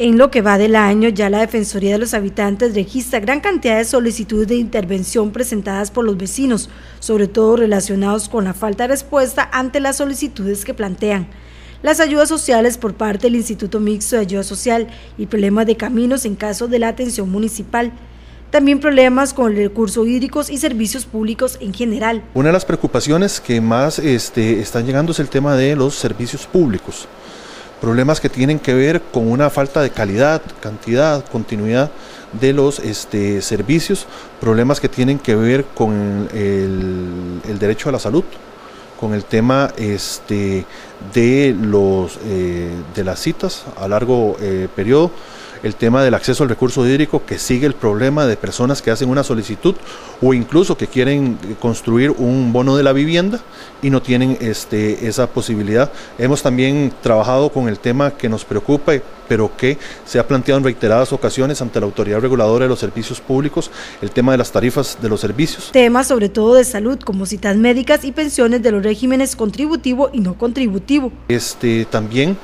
En lo que va del año, ya la Defensoría de los Habitantes registra gran cantidad de solicitudes de intervención presentadas por los vecinos, sobre todo relacionados con la falta de respuesta ante las solicitudes que plantean. Las ayudas sociales por parte del Instituto Mixto de Ayuda Social y problemas de caminos en caso de la atención municipal. También problemas con el recurso hídricos y servicios públicos en general. Una de las preocupaciones que más este, están llegando es el tema de los servicios públicos problemas que tienen que ver con una falta de calidad, cantidad, continuidad de los este, servicios, problemas que tienen que ver con el, derecho a la salud, con el tema este, de, los, eh, de las citas a largo eh, periodo, el tema del acceso al recurso hídrico, que sigue el problema de personas que hacen una solicitud o incluso que quieren construir un bono de la vivienda y no tienen este, esa posibilidad. Hemos también trabajado con el tema que nos preocupa, pero que se ha planteado en reiteradas ocasiones ante la Autoridad Reguladora de los Servicios Públicos, el tema de las tarifas de los servicios. Temas sobre todo de salud, como citas médicas y pensiones de los regímenes contributivo y no contributivo. Este, también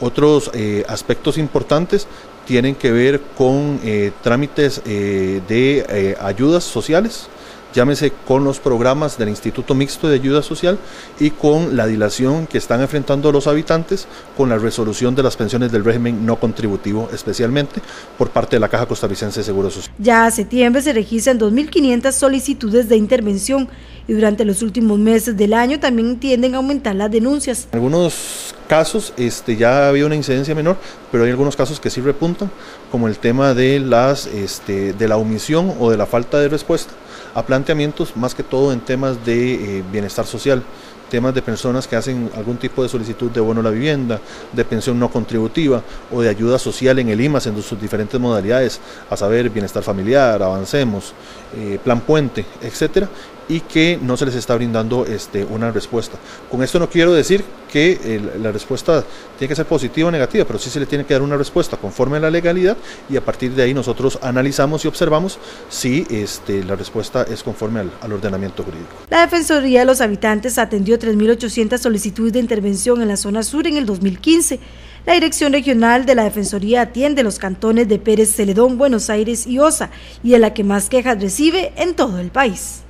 otros eh, aspectos importantes tienen que ver con eh, trámites eh, de ayudas sociales, llámese con los programas del Instituto Mixto de Ayuda Social y con la dilación que están enfrentando los habitantes con la resolución de las pensiones del régimen no contributivo, especialmente por parte de la Caja Costarricense de Seguro Social. Ya a septiembre se registran 2.500 solicitudes de intervención y durante los últimos meses del año también tienden a aumentar las denuncias. Algunos casos este, ya había una incidencia menor, pero hay algunos casos que sí repuntan, como el tema de, las, este, de la omisión o de la falta de respuesta a planteamientos más que todo en temas de eh, bienestar social temas de personas que hacen algún tipo de solicitud de bono a la vivienda, de pensión no contributiva o de ayuda social en el IMAS en sus diferentes modalidades, a saber, bienestar familiar, avancemos, eh, plan puente, etcétera, y que no se les está brindando este, una respuesta. Con esto no quiero decir que la respuesta tiene que ser positiva o negativa, pero sí se le tiene que dar una respuesta conforme a la legalidad y a partir de ahí nosotros analizamos y observamos si este, la respuesta es conforme al, al ordenamiento jurídico. La Defensoría de los Habitantes atendió 3.800 solicitudes de intervención en la zona sur en el 2015. La Dirección Regional de la Defensoría atiende los cantones de Pérez Celedón, Buenos Aires y Osa, y es la que más quejas recibe en todo el país.